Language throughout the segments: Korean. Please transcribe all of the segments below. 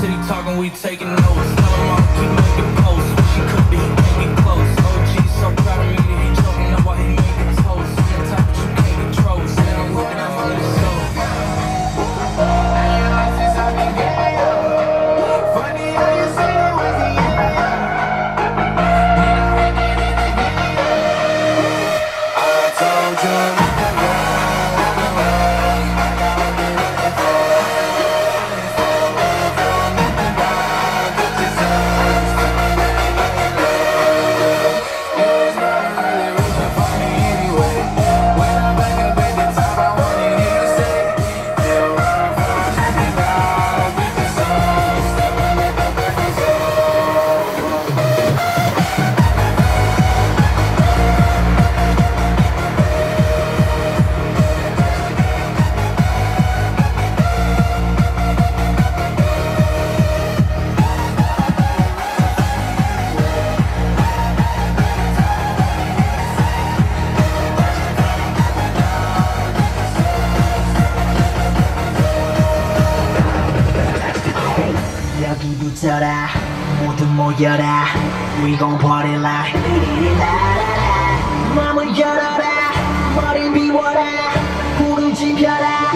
City talking, we taking notes. Tell them I'll keep making posts. 붙어라. 모두 모여라. We gon' party like 마음을 열어라. 머리 비워라. 불을 지펴라.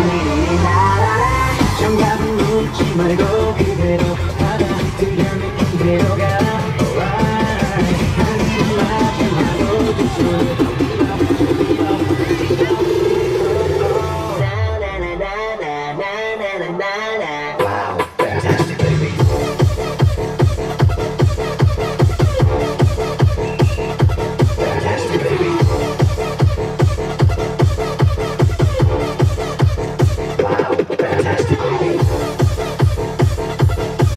정답은 묻지 말고